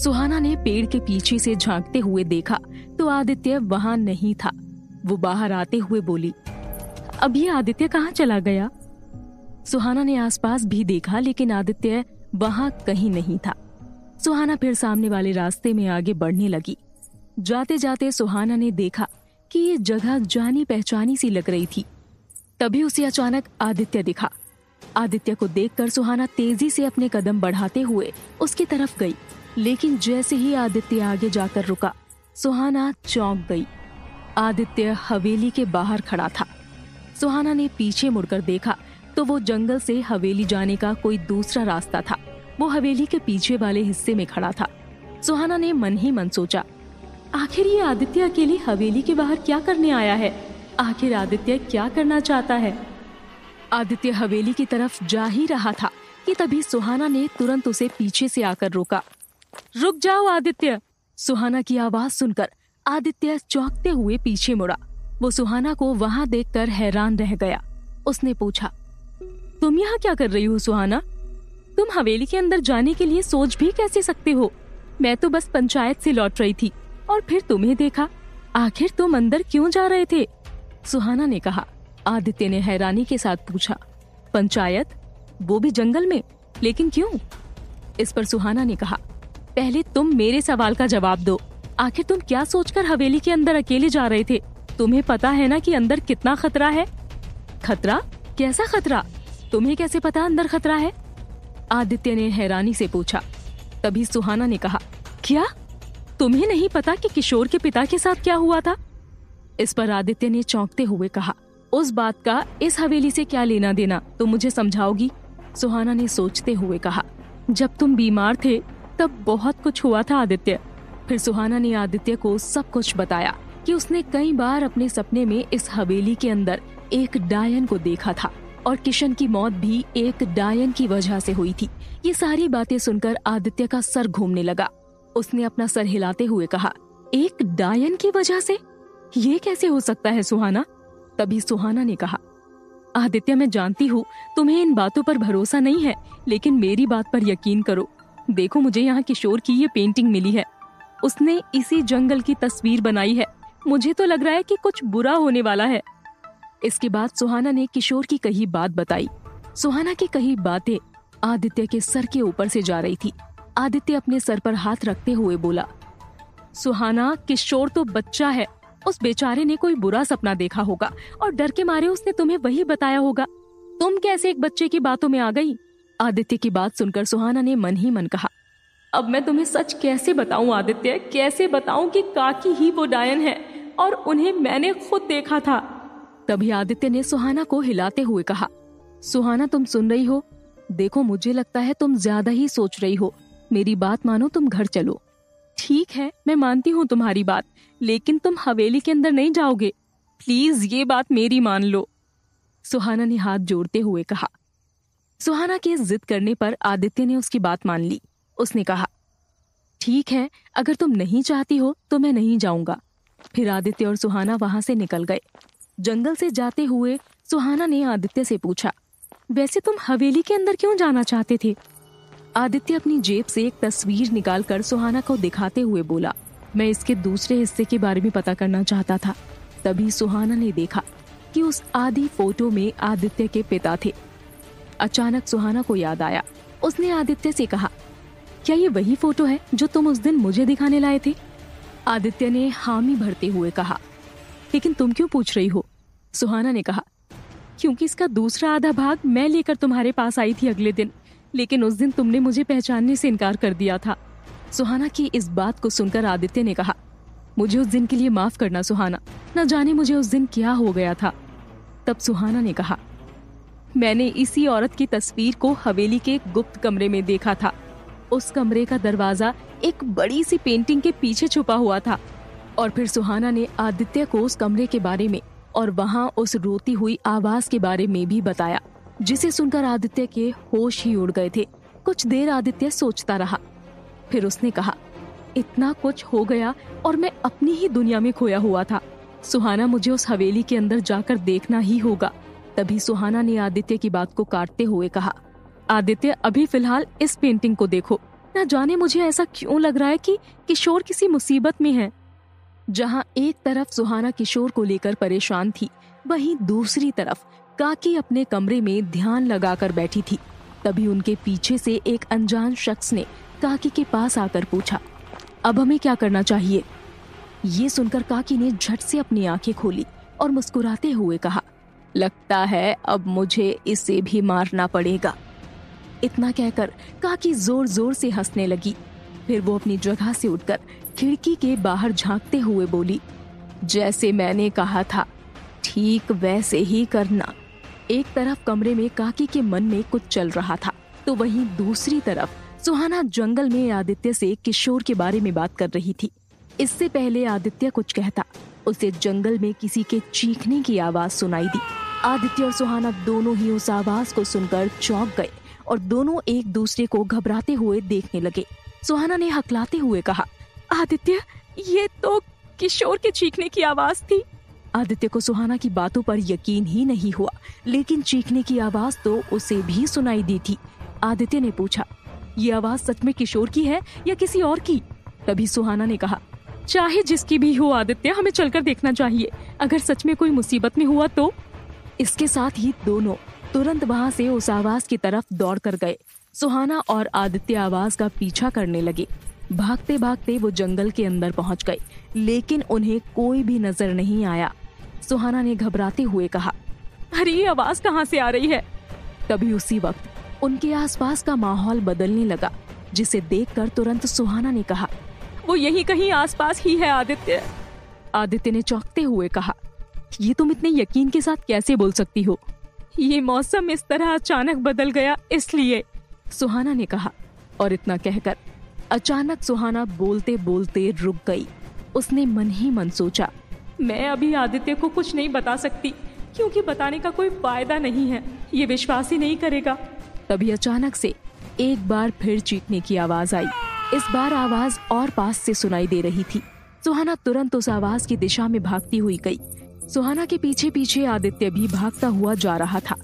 सुहाना ने पेड़ के पीछे से झांकते हुए देखा तो आदित्य वहाँ नहीं था। वो बाहर आते हुए बोली, अब ये आदित्य कहाँ चला गया? सुहाना ने आसपास भी देखा, लेकिन आदित्य वहाँ कहीं नहीं था। सुहाना फिर सामने वाले रास्ते में आगे बढ़ने लगी। जाते जाते सुहाना ने देखा कि ये जगह जानी पहचानी सी लग रही थी। तभी उसे अचानक आदित्य दिखा। आदित्य को देखकर सुहाना तेज़ी से अपने कदम बढ़ाते हुए उसकी तरफ़ गई। लेकिन जैसे ही आदित्य आगे जाकर रुका, सुहाना चौंक गई। आदित्य हवेली के बाहर खड़ा था। सुहाना ने पीछे मुड़कर देखा तो वो जंगल से हवेली जाने का कोई दूसरा रास्ता था। वो हवेली के पीछे वाले हिस्से में खड़ा था। सुहाना ने मन ही मन सोचा, आखिर ये आदित्य अकेली हवेली के बाहर क्या करने आया है? आखिर आदित्य क्या करना चाहता है? आदित्य हवेली की तरफ़ जा ही रहा था कि तभी सुहाना ने तुरंत उसे पीछे से आकर रोका। रुक जाओ आदित्य। सुहाना की आवाज़ सुनकर आदित्य चौंकते हुए पीछे मुड़ा। वो सुहाना को वहाँ देखकर हैरान रह गया। उसने पूछा, तुम यहाँ क्या कर रही हो सुहाना? तुम हवेली के अंदर जाने के लिए सोच भी कैसे सकते हो? मैं तो बस पंचायत से लौट रही थी और फिर तुम्हें देखा। आखिर तुम अंदर क्यों जा रहे थे? सुहाना ने कहा। आदित्य ने हैरानी के साथ पूछा, पंचायत? वो भी जंगल में? लेकिन क्यों? इस पर सुहाना ने कहा पहले तुम मेरे सवाल का जवाब दो। आखिर तुम क्या सोचकर हवेली के अंदर अकेले जा रहे थे? तुम्हें पता है ना कि अंदर कितना खतरा है? खतरा? कैसा खतरा? तुम्हें कैसे पता अंदर खतरा है? आदित्य ने हैरानी से पूछा। तभी सुहाना ने कहा, क्या? तुम्हें नहीं पता कि किशोर के पिता के साथ क्या हुआ था? इस पर आदित्य ने चौंकते हुए कहा, उस बात का इस हवेली से क्या लेना देना? तुम मुझे समझाओगी? सुहाना ने सोचते हुए कहा, जब तुम बीमार थे तब बहुत कुछ हुआ था आदित्य। फिर सुहाना ने आदित्य को सब कुछ बताया कि उसने कई बार अपने सपने में इस हवेली के अंदर एक डायन को देखा था और किशन की मौत भी एक डायन की वजह से हुई थी। ये सारी बातें सुनकर आदित्य का सर घूमने लगा। उसने अपना सर हिलाते हुए कहा, एक डायन की वजह से? ये कैसे हो सकता है सुहाना? तभी सुहाना ने कहा, आदित्य, मैं जानती हूँ, तुम्हें इन बातों पर भरोसा नहीं है, लेकिन मेरी बात पर यकीन करो। देखो मुझे यहाँ किशोर की ये पेंटिंग मिली है। उसने इसी जंगल की तस्वीर बनाई है। मुझे तो लग रहा है कि कुछ बुरा होने वाला है। इसके बाद सुहाना ने किशोर की कही बात बताई। सुहाना की कही बातें आदित्य के सर के ऊपर से जा रही थी। आदित्य अपने सर पर हाथ रखते हुए बोला, सुहाना, किशोर तो बच्चा है। उस बेचारे ने कोई बुरा सपना देखा होगा और डर के मारे उसने तुम्हें वही बताया होगा। तुम कैसे एक बच्चे की बातों में आ गई? आदित्य की बात सुनकर सुहाना ने मन ही मन कहा, अब मैं तुम्हें सच कैसे बताऊँ, आदित्य? कैसे बताऊँ कि काकी ही वो डायन है और उन्हें मैंने खुद देखा था? तभी आदित्य ने सुहाना को हिलाते हुए कहा, सुहाना, तुम सुन रही हो? देखो, मुझे लगता है तुम ज़्यादा ही सोच रही हो। मेरी बात मानो, तुम घर चलो। ठीक है, मैं मानती हूँ तुम्हारी बात, लेकिन तुम हवेली के अंदर नहीं जाओगे। प्लीज़, ये बात मेरी मान लो। सुहाना ने हाथ जोड़ते हुए कहा सुहाना के जिद करने पर आदित्य ने उसकी बात मान ली। उसने कहा, ठीक है, अगर तुम नहीं चाहती हो तो मैं नहीं जाऊँगा। फिर आदित्य और सुहाना वहाँ से निकल गए। जंगल से जाते हुए सुहाना ने आदित्य से पूछा, वैसे तुम हवेली के अंदर क्यों जाना चाहते थे? आदित्य अपनी जेब से एक तस्वीर निकालकर सुहाना को दिखाते हुए बोला, मैं इसके दूसरे हिस्से के बारे में पता करना चाहता था। तभी सुहाना ने देखा कि उस आधी फ़ोटो में आदित्य के पिता थे। अचानक सुहाना को याद आया। उसने आदित्य से कहा, क्या ये वही फ़ोटो है जो तुम उस दिन मुझे दिखाने लाए थे? आदित्य ने हामी भरते हुए कहा, लेकिन तुम क्यों पूछ रही हो? सुहाना ने कहा, क्योंकि इसका दूसरा आधा भाग मैं लेकर तुम्हारे पास आई थी अगले दिन, लेकिन उस दिन तुमने मुझे पहचानने से इनकार कर दिया था। सुहाना की इस बात को सुनकर आदित्य ने कहा, मुझे उस दिन के लिए माफ़ करना, सुहाना। न जाने मुझे उस दिन क्या हो गया था। तब सुहाना ने कहा मैंने इसी औरत की तस्वीर को हवेली के गुप्त कमरे में देखा था। उस कमरे का दरवाज़ा एक बड़ी सी पेंटिंग के पीछे छुपा हुआ था और फिर सुहाना ने आदित्य को उस कमरे के बारे में और वहाँ उस रोती हुई आवाज़ के बारे में भी बताया, जिसे सुनकर आदित्य के होश ही उड़ गए थे। कुछ देर आदित्य सोचता रहा। फिर उसने कहा, इतना कुछ हो गया और मैं अपनी ही दुनिया में खोया हुआ था। सुहाना, मुझे उस हवेली के अंदर जाकर देखना ही होगा। तभी सुहाना ने आदित्य की बात को काटते हुए कहा, आदित्य, अभी फ़िलहाल इस पेंटिंग को देखो। न जाने मुझे ऐसा क्यों लग रहा है कि किशोर किसी मुसीबत में है? जहाँ एक तरफ़ सुहाना किशोर को लेकर परेशान थी, वहीं दूसरी तरफ़ काकी अपने कमरे में ध्यान लगाकर बैठी थी। तभी उनके पीछे से एक अनजान शख्स ने काकी के पास आकर पूछा, अब हमें क्या करना चाहिए? ये सुनकर काकी ने झट से अपनी आँखें खोली और मुस्कुराते हुए कहा लगता है अब मुझे इसे भी मारना पड़ेगा। इतना कहकर काकी ज़ोर ज़ोर से हंसने लगी। फिर वो अपनी जगह से उठकर खिड़की के बाहर झांकते हुए बोली, जैसे मैंने कहा था, ठीक वैसे ही करना। एक तरफ़ कमरे में काकी के मन में कुछ चल रहा था तो वहीं दूसरी तरफ़ सुहाना जंगल में आदित्य से किशोर के बारे में बात कर रही थी। इससे पहले आदित्य कुछ कहता उसे जंगल में किसी के चीखने की आवाज़ सुनाई दी। आदित्य और सुहाना दोनों ही उस आवाज़ को सुनकर चौंक गए और दोनों एक दूसरे को घबराते हुए देखने लगे। सुहाना ने हकलाते हुए कहा, आदित्य, ये तो किशोर के चीखने की आवाज़ थी। आदित्य को सुहाना की बातों पर यकीन ही नहीं हुआ, लेकिन चीखने की आवाज़ तो उसे भी सुनाई दी थी। आदित्य ने पूछा, ये आवाज़ सच में किशोर की है या किसी और की? तभी सुहाना ने कहा चाहे जिसकी भी हो, आदित्य, हमें चलकर देखना चाहिए। अगर सच में कोई मुसीबत में हुआ तो? इसके साथ ही दोनों तुरंत वहाँ से उस आवाज़ की तरफ़ दौड़ कर गए। सुहाना और आदित्य आवाज़ का पीछा करने लगे। भागते भागते वो जंगल के अंदर पहुँच गए, लेकिन उन्हें कोई भी नज़र नहीं आया। सुहाना ने घबराते हुए कहा, अरे, ये आवाज़ कहाँ से आ रही है? तभी उसी वक्त उनके आसपास का माहौल बदलने लगा, जिसे देखकर तुरंत सुहाना ने कहा वो यही कहीं आसपास ही है, आदित्य। आदित्य ने चौंकते हुए कहा, ये तुम इतने यकीन के साथ कैसे बोल सकती हो? ये मौसम इस तरह अचानक बदल गया, इसलिए। सुहाना ने कहा, और इतना कहकर अचानक सुहाना बोलते बोलते रुक गई। उसने मन ही मन सोचा, मैं अभी आदित्य को कुछ नहीं बता सकती, क्योंकि बताने का कोई फ़ायदा नहीं है, ये विश्वास ही नहीं करेगा। तभी अचानक से एक बार फिर चीखने की आवाज़ आई। इस बार आवाज़ और पास से सुनाई दे रही थी। सुहाना तुरंत उस आवाज़ की दिशा में भागती हुई गई। सुहाना के पीछे पीछे आदित्य भी भागता हुआ जा रहा था।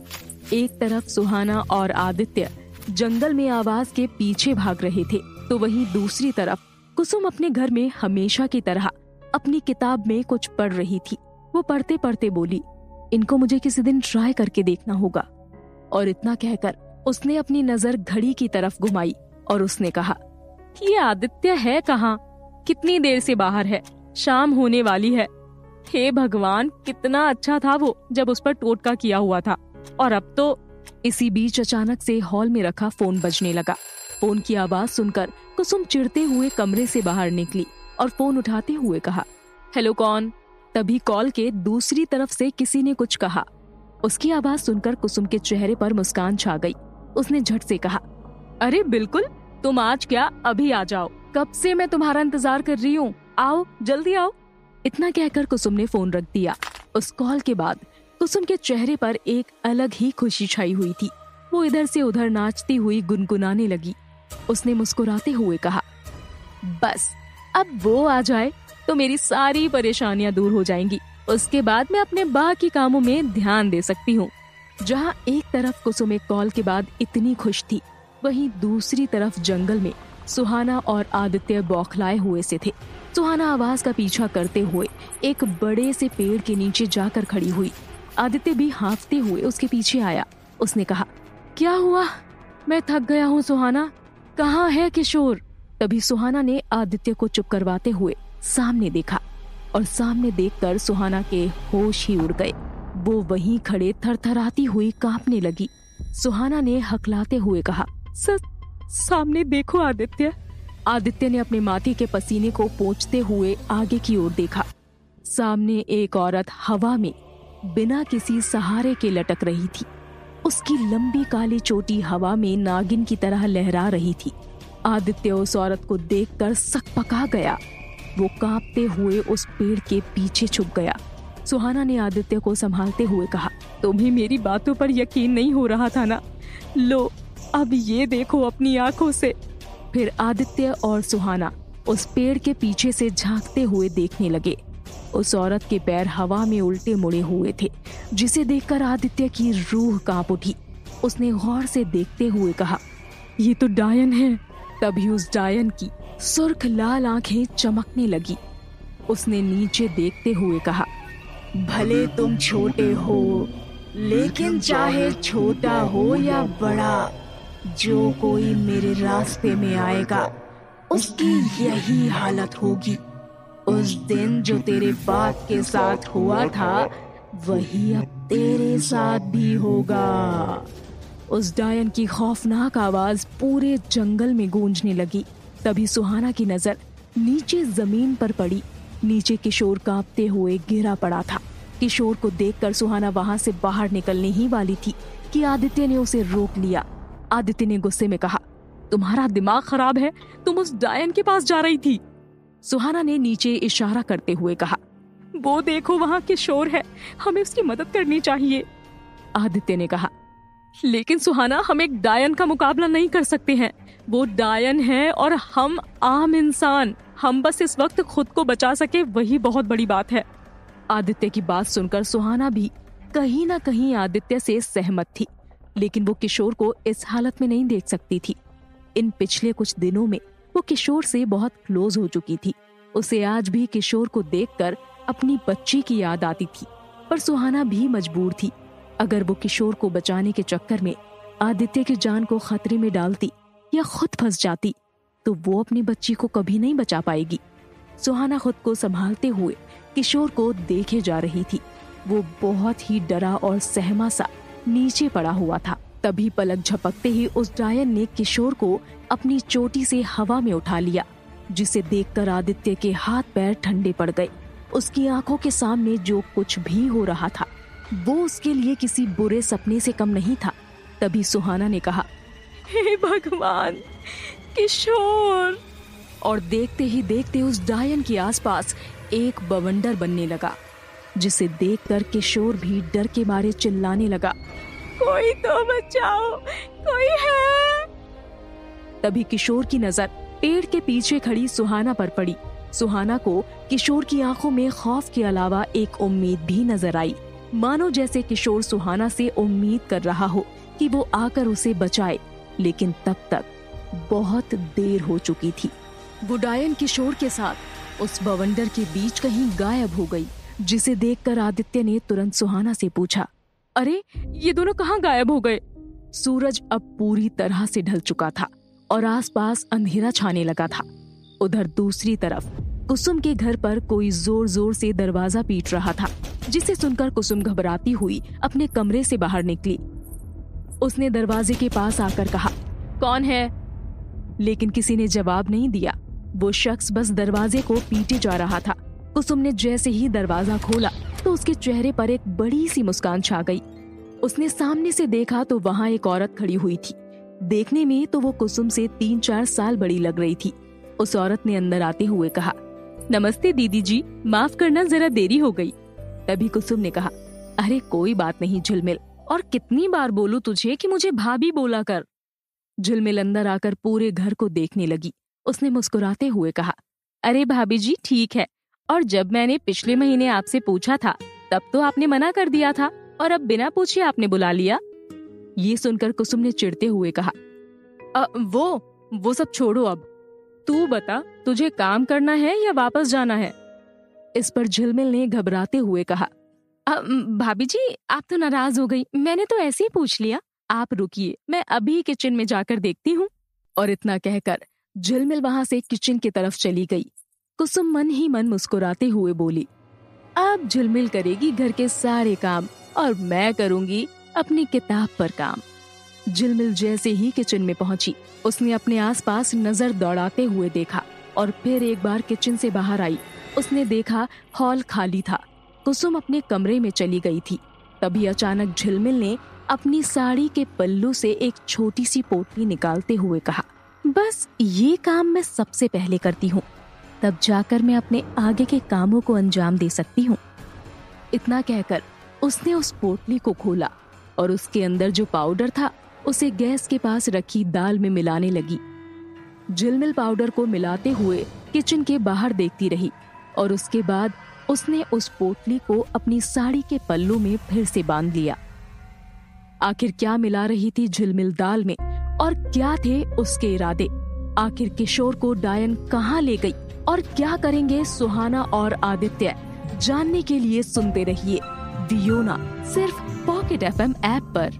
एक तरफ़ सुहाना और आदित्य जंगल में आवाज़ के पीछे भाग रहे थे तो वहीं दूसरी तरफ़ कुसुम अपने घर में हमेशा की तरह अपनी किताब में कुछ पढ़ रही थी। वो पढ़ते पढ़ते बोली, इनको मुझे किसी दिन ट्राई करके देखना होगा। और इतना कहकर उसने अपनी नज़र घड़ी की तरफ़ घुमाई और उसने कहा ये आदित्य है कहाँ? कितनी देर से बाहर है? शाम होने वाली है। हे भगवान, कितना अच्छा था वो जब उस पर टोटका किया हुआ था। और अब तो इसी बीच अचानक से हॉल में रखा फ़ोन बजने लगा। फ़ोन की आवाज़ सुनकर कुसुम चिड़ते हुए कमरे से बाहर निकली और फ़ोन उठाते हुए कहा, हेलो कौन? तभी कॉल के दूसरी तरफ़ से किसी ने कुछ कहा। उसकी आवाज़ सुनकर कुसुम के चेहरे पर मुस्कान छा गई। उसने झट से कहा, अरे, बिल्कुल! तुम आज क्या अभी आ जाओ? कब से मैं तुम्हारा इंतज़ार कर रही हूँ? आओ, जल्दी आओ। इतना कहकर कुसुम ने फ़ोन रख दिया। उस कॉल के बाद कुसुम के चेहरे पर एक अलग ही खुशी छाई हुई थी। वो इधर से उधर नाचती हुई गुनगुनाने लगी। उसने मुस्कुराते हुए कहा, बस, अब वो आ जाए तो मेरी सारी परेशानियाँ दूर हो जाएँगी। उसके बाद मैं अपने बाकी कामों में ध्यान दे सकती हूँ। जहाँ एक तरफ़ कुसुम एक कॉल के बाद इतनी खुश थी वहीं दूसरी तरफ़ जंगल में सुहाना और आदित्य बौखलाए हुए से थे। सुहाना आवाज़ का पीछा करते हुए एक बड़े से पेड़ के नीचे जाकर खड़ी हुई। आदित्य भी हाँफते हुए उसके पीछे आया। उसने कहा, क्या हुआ? मैं थक गया हूँ सुहाना। कहाँ है किशोर? तभी सुहाना ने आदित्य को चुप करवाते हुए सामने देखा और सामने देखकर सुहाना के होश ही उड़ गए। वो वहीं खड़े थरथराती हुई कांपने लगी। सुहाना ने हकलाते हुए कहा सर, सामने देखो आदित्य। आदित्य ने अपने माथे के पसीने को पोंछते हुए आगे की ओर देखा। सामने एक औरत हवा में बिना किसी सहारे के लटक रही थी। उसकी लंबी काली चोटी हवा में नागिन की तरह लहरा रही थी। आदित्य उस औरत को देखकर सक पका गया। वो कांपते हुए उस पेड़ के पीछे छुप गया। सुहाना ने आदित्य को संभालते हुए कहा, तुम्हें मेरी बातों पर यकीन नहीं हो रहा था ना? लो अब ये देखो अपनी आँखों से। फिर आदित्य और सुहाना उस पेड़ के पीछे से झांकते हुए देखने लगे। उस औरत के पैर हवा में उल्टे मुड़े हुए थे, जिसे देखकर आदित्य की रूह काँप उठी। उसने गौर से देखते हुए कहा, ये तो डायन है। तभी उस डायन की सुर्ख लाल आँखें चमकने लगी। उसने नीचे देखते हुए कहा, भले तुम छोटे हो, लेकिन चाहे छोटा हो या बड़ा जो कोई मेरे रास्ते में आएगा। उसकी यही हालत होगी। उस दिन जो तेरे बाप के साथ हुआ था वही अब तेरे साथ भी होगा। उस डायन की खौफनाक आवाज़ पूरे जंगल में गूंजने लगी। तभी सुहाना की नज़र नीचे ज़मीन पर पड़ी। नीचे किशोर कांपते हुए गिरा पड़ा था। किशोर को देखकर सुहाना वहाँ से बाहर निकलने ही वाली थी कि आदित्य ने उसे रोक लिया। आदित्य ने गुस्से में कहा, तुम्हारा दिमाग खराब है, तुम उस डायन के पास जा रही थी। सुहाना ने नीचे इशारा करते हुए कहा, वो देखो वहाँ किशोर है, हमें उसकी मदद करनी चाहिए। आदित्य ने कहा, लेकिन सुहाना, हम एक डायन का मुकाबला नहीं कर सकते हैं। वो डायन है और हम आम इंसान, हम बस इस वक्त खुद को बचा सके, वही बहुत बड़ी बात है। आदित्य की बात सुनकर सुहाना भी कहीं ना कहीं आदित्य से सहमत थी। लेकिन वो किशोर को इस हालत में नहीं देख सकती थी। इन पिछले कुछ दिनों में वो किशोर से बहुत क्लोज हो चुकी थी। उसे आज भी किशोर को देखकर अपनी बच्ची की याद आती थी, पर सुहाना भी मजबूर थी। अगर वो किशोर को बचाने के चक्कर में आदित्य की जान को खतरे में डालती या खुद फंस जाती तो वो अपनी बच्ची को कभी नहीं बचा पाएगी। सुहाना खुद को संभालते हुए किशोर को देखे जा रही थी। वो बहुत ही डरा और सहमा सा नीचे पड़ा हुआ था। तभी पलक झपकते ही उस डायन ने किशोर को अपनी चोटी से हवा में उठा लिया, जिसे देखकर आदित्य के हाथ पैर ठंडे पड़ गए। उसकी आँखों के सामने जो कुछ भी हो रहा था, वो उसके लिए किसी बुरे सपने से कम नहीं था। तभी सुहाना ने कहा, हे भगवान, किशोर! और देखते ही देखते उस डायन के आसपास एक बवंडर बनने लगा। जिसे देखकर किशोर भी डर के मारे चिल्लाने लगा। कोई तो बचाओ, कोई है। तभी किशोर की नज़र पेड़ के पीछे खड़ी सुहाना पर पड़ी। सुहाना को किशोर की आँखों में खौफ के अलावा एक उम्मीद भी नज़र आई। मानो जैसे किशोर सुहाना से उम्मीद कर रहा हो कि वो आकर उसे बचाए, लेकिन तब तक बहुत देर हो चुकी थी। बुडायन किशोर के साथ उस बवंडर के बीच कहीं गायब हो गई। जिसे देखकर आदित्य ने तुरंत सुहाना से पूछा, अरे, ये दोनों कहाँ गायब हो गए? सूरज अब पूरी तरह से ढल चुका था और आसपास अंधेरा छाने लगा था। उधर दूसरी तरफ़, कुसुम के घर पर कोई ज़ोर ज़ोर से दरवाज़ा पीट रहा था, जिसे सुनकर कुसुम घबराती हुई अपने कमरे से बाहर निकली। उसने दरवाजे के पास आकर कहा, कौन है? लेकिन किसी ने जवाब नहीं दिया। वो शख्स बस दरवाजे को पीटे जा रहा था। कुसुम ने जैसे ही दरवाज़ा खोला तो उसके चेहरे पर एक बड़ी सी मुस्कान छा गई। उसने सामने से देखा तो वहाँ एक औरत खड़ी हुई थी। देखने में तो वो कुसुम से तीन चार साल बड़ी लग रही थी। उस औरत ने अंदर आते हुए कहा, नमस्ते दीदी जी, माफ़ करना जरा देरी हो गई। तभी कुसुम ने कहा, अरे, कोई बात नहीं झिलमिल, और कितनी बार बोलू तुझे कि मुझे भाभी बोला कर? झिलमिल अंदर आकर पूरे घर को देखने लगी। उसने मुस्कुराते हुए कहा, अरे भाभी जी, ठीक है और जब मैंने पिछले महीने आपसे पूछा था तब तो आपने मना कर दिया था और अब बिना पूछे आपने बुला लिया। ये सुनकर कुसुम ने चिढ़ते हुए कहा आ, वो वो सब छोड़ो अब। तू बता तुझे काम करना है या वापस जाना है? इस पर झिलमिल ने घबराते हुए कहा भाभी जी आप तो नाराज़ हो गई। मैंने तो ऐसे ही पूछ लिया। आप रुकिए मैं अभी किचन में जाकर देखती हूँ। और इतना कहकर झिलमिल वहाँ से किचन की तरफ़ चली गई। कुसुम मन ही मन मुस्कुराते हुए बोली, अब झुलमिल करेगी घर के सारे काम और मैं करूँगी अपनी किताब पर काम। झिलमिल जैसे ही किचन में पहुँची, उसने अपने आसपास नज़र दौड़ाते हुए देखा और फिर एक बार किचन से बाहर आई। उसने देखा हॉल खाली था। कुसुम अपने कमरे में चली गई थी। तभी अचानक झिलमिल ने अपनी साड़ी के पल्लू से एक छोटी सी पोटली निकालते हुए कहा, बस ये काम मैं सबसे पहले करती हूँ। तब जाकर मैं अपने आगे के कामों को अंजाम दे सकती हूँ। इतना कहकर उसने उस पोटली को खोला और उसके अंदर जो पाउडर था, उसे गैस के पास रखी दाल में मिलाने लगी। झिलमिल पाउडर को मिलाते हुए किचन के बाहर देखती रही और उसके बाद उसने उस पोटली को अपनी साड़ी के पल्लू में फिर से बाँध लिया। आखिर क्या मिला रही थी झिलमिल दाल में और क्या थे उसके इरादे? आखिर किशोर को डायन कहाँ ले गई? और क्या करेंगे सुहाना और आदित्य? जानने के लिए सुनते रहिए दियोना सिर्फ़ पॉकेट एफएम ऐप पर।